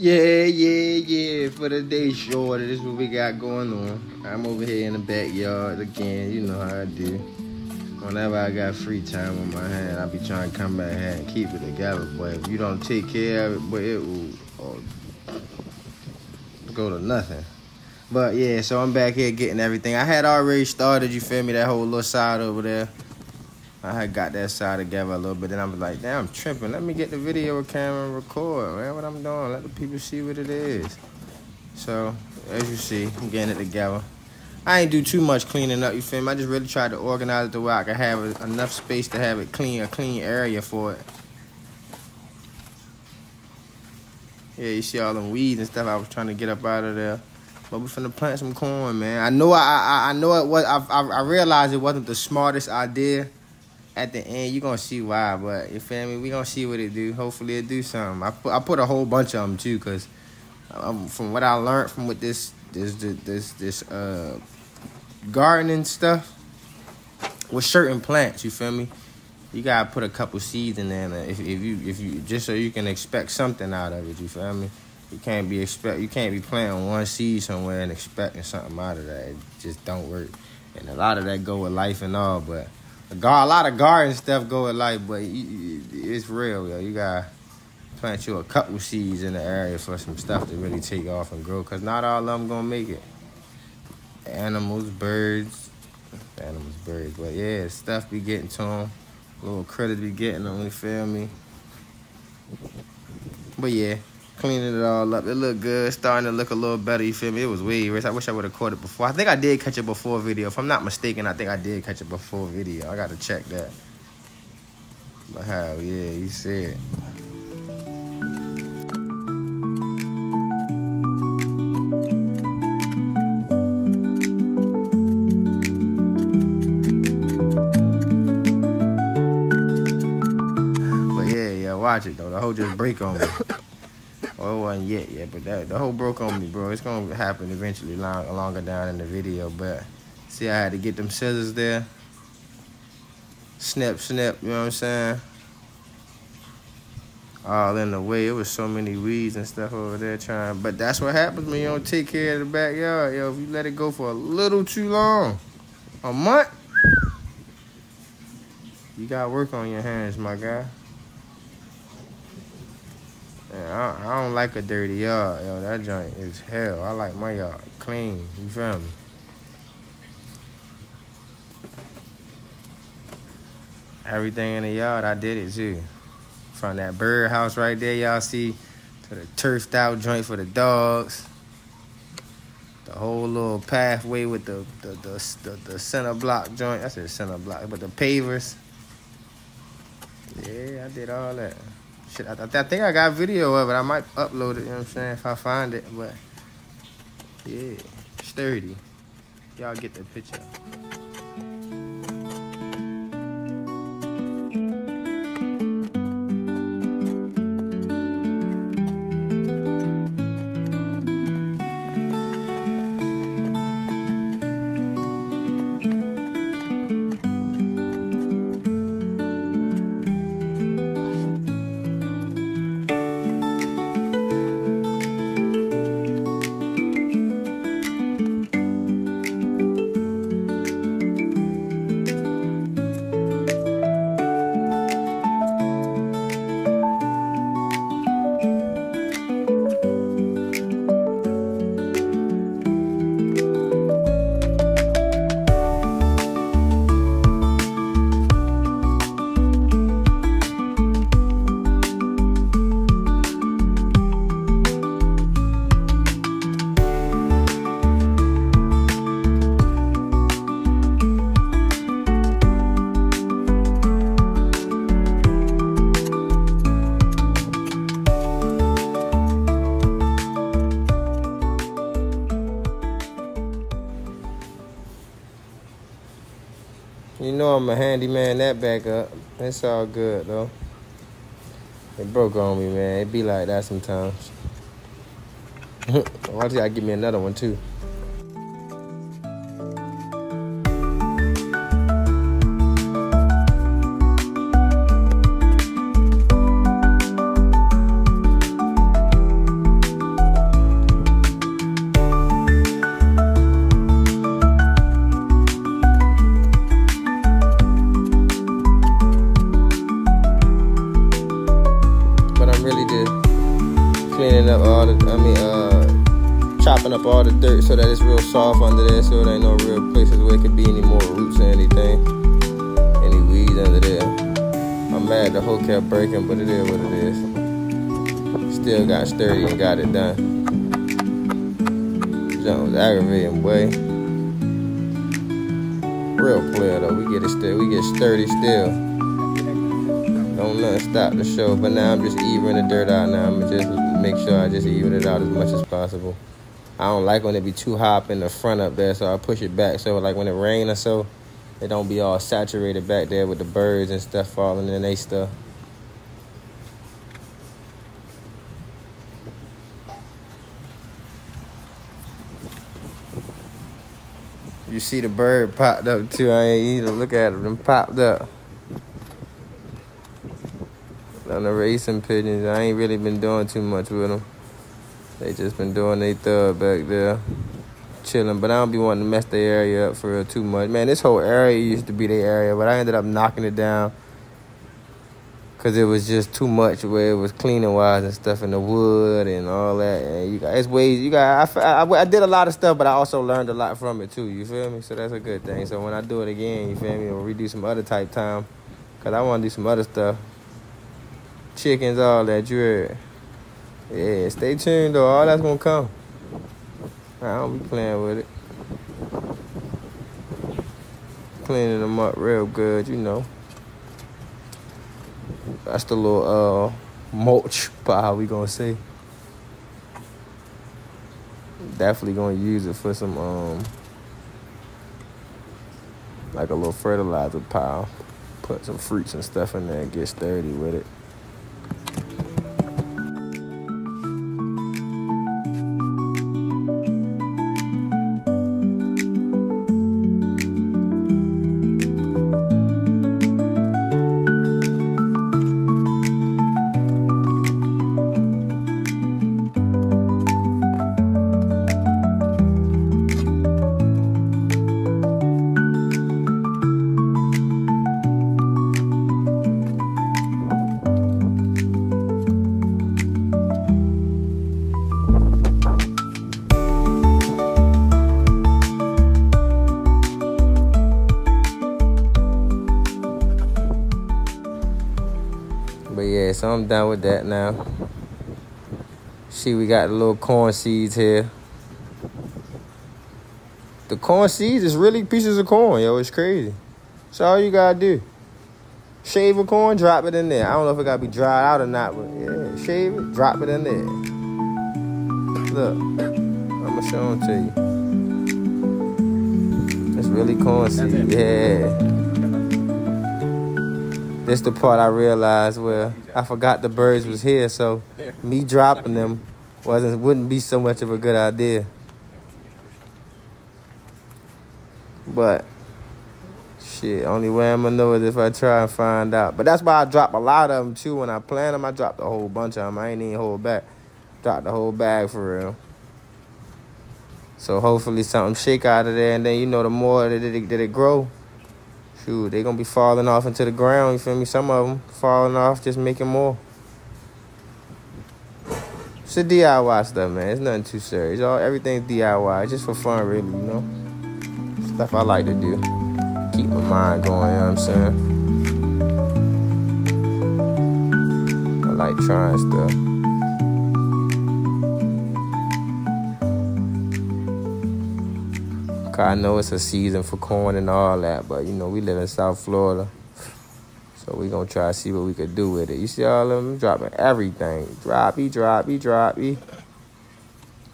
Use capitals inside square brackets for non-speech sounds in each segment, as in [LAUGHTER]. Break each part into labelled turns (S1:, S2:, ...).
S1: Yeah, yeah, yeah. For the day short, this is what we got going on. I'm over here in the backyard again. You know how I do. Whenever I got free time on my hand, I be trying to come back here and keep it together. But if you don't take care of it, but it will uh, go to nothing. But yeah, so I'm back here getting everything. I had already started, you feel me, that whole little side over there. I had got that side together a little bit. Then I was like, damn, I'm tripping. Let me get the video camera and record, man, what I'm doing. Let the people see what it is. So, as you see, I'm getting it together. I ain't do too much cleaning up, you feel me? I just really tried to organize it the way I could have enough space to have it clean, a clean area for it. Yeah, you see all them weeds and stuff I was trying to get up out of there. But we finna plant some corn, man. I know I I, I know it was I, I I realized it wasn't the smartest idea at the end, you're gonna see why. But you feel me? We gonna see what it do. Hopefully, it do something. I put I put a whole bunch of them too, cause um, from what I learned from what this this this this uh gardening stuff with certain plants, you feel me? You gotta put a couple seeds in there if, if you if you just so you can expect something out of it. You feel me? You can't be expect you can't be planting one seed somewhere and expecting something out of that. It just don't work. And a lot of that go with life and all, but a, lot of garden stuff go with life, but it's real, yo. You gotta plant you a couple seeds in the area for some stuff to really take off and grow, cause not all of them gonna make it. Animals, birds, animals, birds, but yeah, stuff be getting to them. Little critters be getting them, you feel me? But yeah cleaning it all up. It looked good, starting to look a little better. You feel me? It was worse. I wish I would have caught it before. I think I did catch it before video. If I'm not mistaken, I think I did catch it before video. I got to check that. But how? Yeah, you see. But yeah, yeah, watch it though. The whole just break on me. It wasn't yet yet, but that the whole broke on me, bro. It's gonna happen eventually, long, longer down in the video. But see, I had to get them scissors there. Snip, snip. You know what I'm saying? All in the way. It was so many weeds and stuff over there trying. But that's what happens when you don't take care of the backyard, yo. If you let it go for a little too long, a month, you got work on your hands, my guy. I, I, don't like a dirty yard, yo. That joint is hell. I like my yard clean. You feel me? Everything in the yard, I did it too. From that bird house right there, y'all see, to the turfed out joint for the dogs. The whole little pathway with the the the, the, the center block joint. I said center block, but the pavers. Yeah, I did all that. Shit, I, I, think I got video of it. I might upload it, you know what I'm saying, if I find it. But, yeah, sturdy. Y'all get the picture. You know I'm a handyman that back up. It's all good though. It broke on me, man. It be like that sometimes. [LAUGHS] Watch I give me another one too. Up all the dirt so that it's real soft under there so it ain't no real places where it could be any more roots or anything. Any weeds under there. I'm mad the hoe kept breaking, but it is what it is. Still got sturdy and got it done. Was aggravating, boy. Real player though, we get it still, we get sturdy still. Don't nothing stop the show. But now I'm just evening the dirt out now. I'm just make sure I just even it out as much as possible. I don't like when it be too hot in the front up there, so I push it back. So like when it rain or so, it don't be all saturated back there with the birds and stuff falling in they stuff. You see the bird popped up too. I ain't even look at it. Them popped up on the racing pigeons. I ain't really been doing too much with them. They just been doing their thug back there, chilling. But I don't be wanting to mess the area up for real too much. Man, this whole area used to be their area, but I ended up knocking it down because it was just too much where it was cleaning wise and stuff in the wood and all that. And you got it's ways you got. I, I, I did a lot of stuff, but I also learned a lot from it too. You feel me? So that's a good thing. So when I do it again, you feel me, or redo some other type time, cause I want to do some other stuff chickens, all that. You heard? Yeah, stay tuned though. All that's gonna come. I don't be playing with it. Cleaning them up real good, you know. That's the little uh mulch pile we gonna say. Definitely gonna use it for some um like a little fertilizer pile. Put some fruits and stuff in there and get sturdy with it. I'm done with that now. See, we got the little corn seeds here. The corn seeds is really pieces of corn, yo. It's crazy. So all you gotta do. Shave a corn, drop it in there. I don't know if it gotta be dried out or not, but yeah, shave it, drop it in there. Look, I'm gonna show them to you. It's really corn seed, yeah. This the part I realized where I forgot the birds was here, so me dropping them wasn't wouldn't be so much of a good idea. But shit, only way I'm gonna know is if I try and find out. But that's why I drop a lot of them too. When I plant them, I dropped a whole bunch of them. I ain't even hold back. Dropped the whole bag for real. So hopefully something shake out of there, and then you know the more that it, that it grow, shoot, they gonna be falling off into the ground. You feel me? Some of them falling off, just making more. It's a DIY stuff, man. It's nothing too serious. All everything's DIY, just for fun, really. You know, stuff I like to do. Keep my mind going. You know what I'm saying? I like trying stuff. I know it's a season for corn and all that, but you know, we live in South Florida. So we gonna try to see what we could do with it. You see all of them dropping everything. Droppy, droppy, droppy.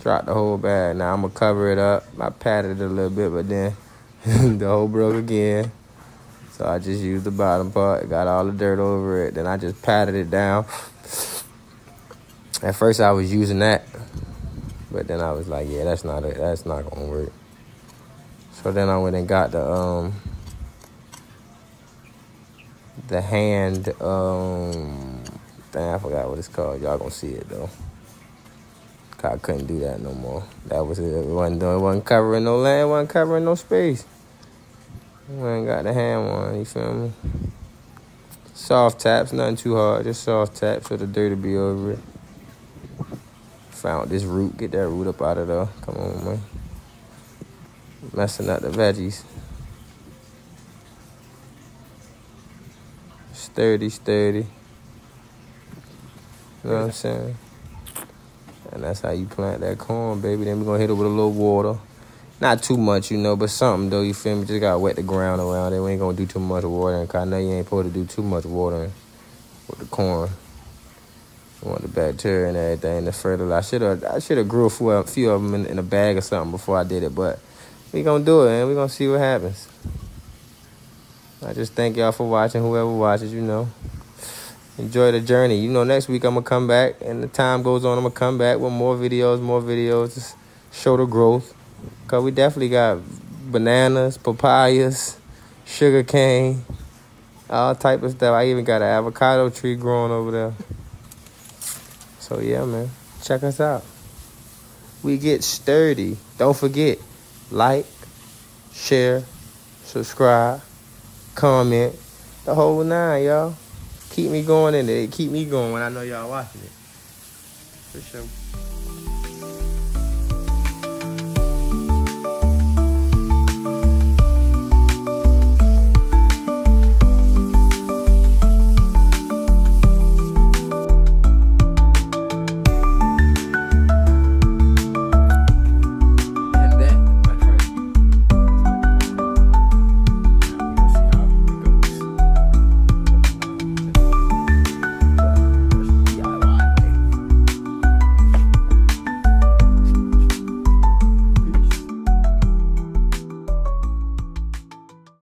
S1: Drop the whole bag. Now I'm gonna cover it up. I patted it a little bit, but then [LAUGHS] the hole broke again. So I just used the bottom part, got all the dirt over it. Then I just patted it down. At first I was using that, but then I was like, yeah, that's not it. That's not gonna work. So then I went and got the um the hand um. I forgot what it's called. Y'all gonna see it though. I couldn't do that no more. That was it. It wasn't, it wasn't covering no land, wasn't covering no space. I ain't got the hand one, you feel me? Soft taps, nothing too hard, just soft taps so the dirt will be over it. Found this root. Get that root up out of there. Come on, man. Messing up the veggies. Sturdy, sturdy. You know what I'm saying? And that's how you plant that corn, baby. Then we're gonna hit it with a little water. Not too much, you know, but something though, you feel me? Just gotta wet the ground around it. We ain't gonna do too much watering, cause I know you ain't supposed to do too much watering with the corn. You want the bacteria and everything, the fertilizer. I should have I should have grew a few of them in, in, a bag or something before I did it, but we gonna do it, and we gonna see what happens. I just thank y'all for watching, whoever watches, you know. Enjoy the journey. You know, next week I'm gonna come back, and the time goes on, I'm gonna come back with more videos, more videos, to show the growth. Cause we definitely got bananas, papayas, sugar cane, all type of stuff. I even got an avocado tree growing over there. So yeah, man, check us out. We get sturdy. Don't forget, like, share, subscribe, comment, the whole nine, y'all. Keep me going in there. Keep me going when I know y'all watching it. For sure.